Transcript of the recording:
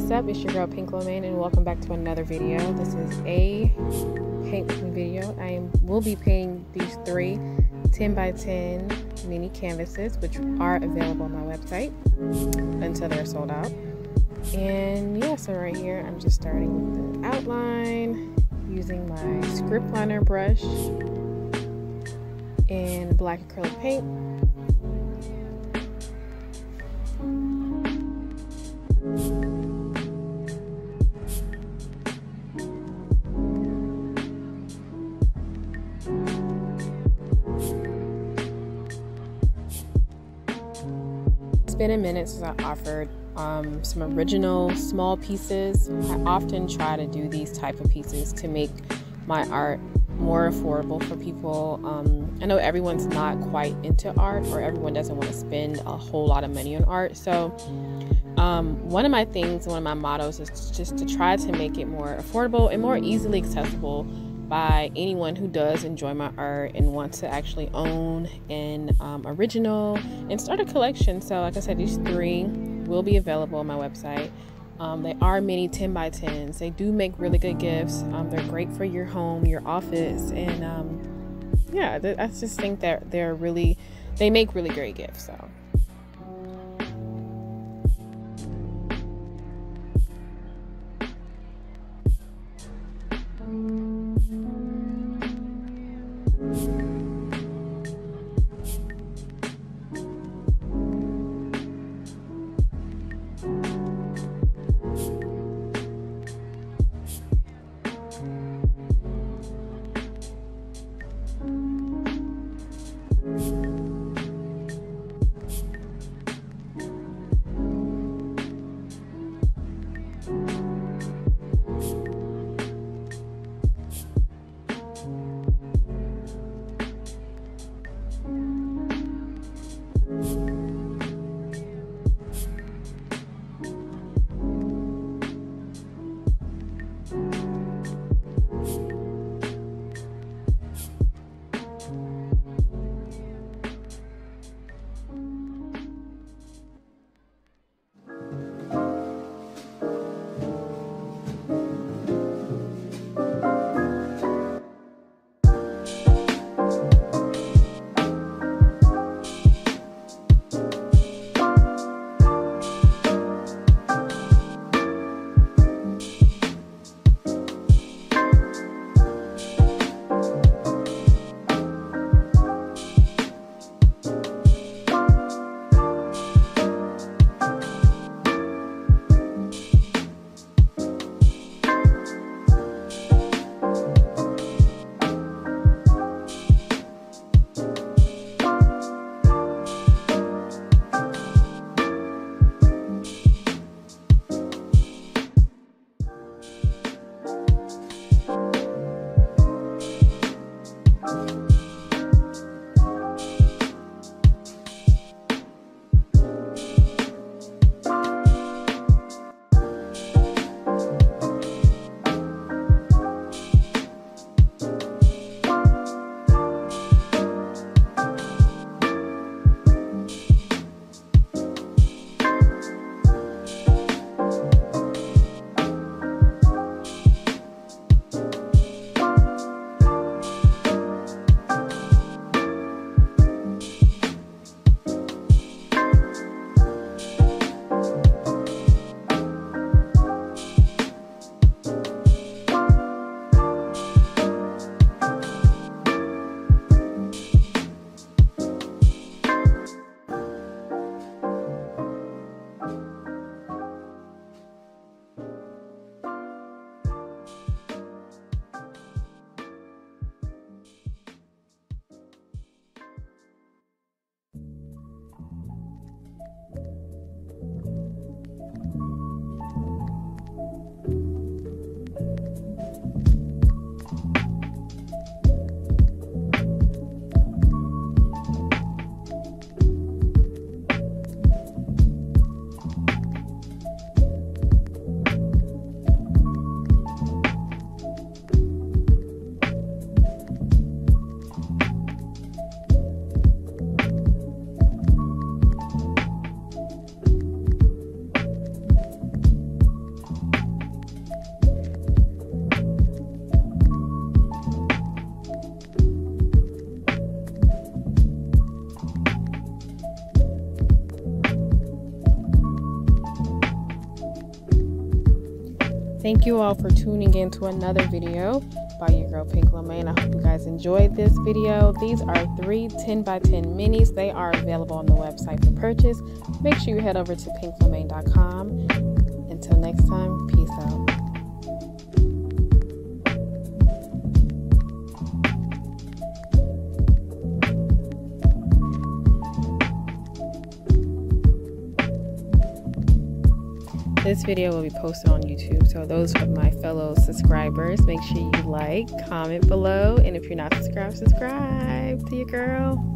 What's up? It's your girl Pink Lomein and welcome back to another video. This is a painting video. I am, will be painting these three 10 by 10 mini canvases which are available on my website until they're sold out. And yeah, so right here I'm just starting with the outline using my script liner brush and black acrylic paint been a minute since I offered um, some original small pieces. I often try to do these type of pieces to make my art more affordable for people. Um, I know everyone's not quite into art or everyone doesn't want to spend a whole lot of money on art. So um, one of my things, one of my mottos is just to try to make it more affordable and more easily accessible by anyone who does enjoy my art and wants to actually own an um, original and start a collection. So, like I said, these three will be available on my website. Um, they are mini 10 by 10s. They do make really good gifts. Um, they're great for your home, your office, and um, yeah, I just think that they're really, they make really great gifts. So. Thank you all for tuning in to another video by your girl Pink Lomein. I hope you guys enjoyed this video. These are three 10 by 10 minis. They are available on the website for purchase. Make sure you head over to pinklomein.com. Until next time, peace out. This video will be posted on YouTube, so those of my fellow subscribers, make sure you like, comment below, and if you're not subscribed, subscribe to your girl.